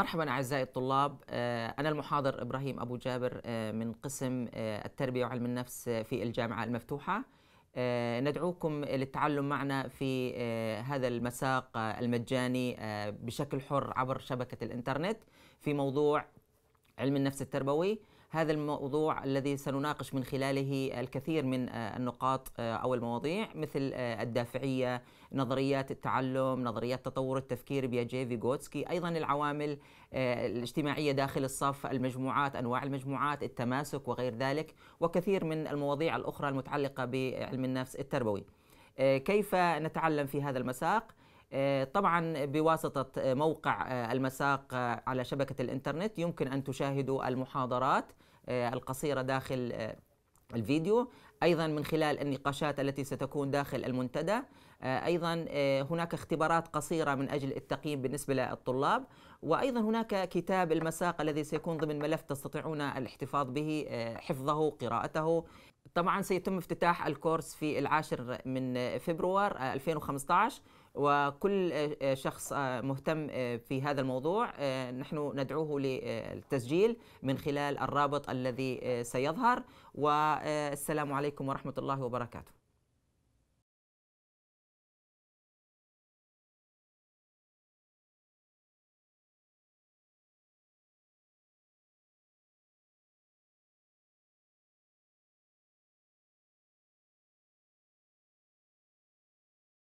مرحبا أعزائي الطلاب. أنا المحاضر إبراهيم أبو جابر من قسم التربية وعلم النفس في الجامعة المفتوحة. ندعوكم للتعلم معنا في هذا المساق المجاني بشكل حر عبر شبكة الإنترنت في موضوع علم النفس التربوي هذا الموضوع الذي سنناقش من خلاله الكثير من آه، النقاط آه، أو المواضيع مثل آه، الدافعية، نظريات التعلم، نظريات تطور التفكير بياجي فيغوتسكي، أيضا العوامل الاجتماعية داخل الصف، المجموعات، أنواع المجموعات، التماسك وغير ذلك، وكثير من المواضيع الأخرى المتعلقة بعلم النفس التربوي. كيف نتعلم في هذا المساق؟ آه، طبعا بواسطة موقع آه، المساق آه، على شبكة الإنترنت. يمكن أن تشاهدوا المحاضرات القصيرة داخل الفيديو. أيضا من خلال النقاشات التي ستكون داخل المنتدى. أيضا هناك اختبارات قصيرة من أجل التقييم بالنسبة للطلاب. وأيضا هناك كتاب المساق الذي سيكون ضمن ملف تستطيعون الاحتفاظ به حفظه قراءته. طبعا سيتم افتتاح الكورس في العاشر من فبراير 2015 وكل شخص مهتم في هذا الموضوع. نحن ندعوه للتسجيل من خلال الرابط الذي سيظهر. والسلام عليكم. ورحمة الله وبركاته.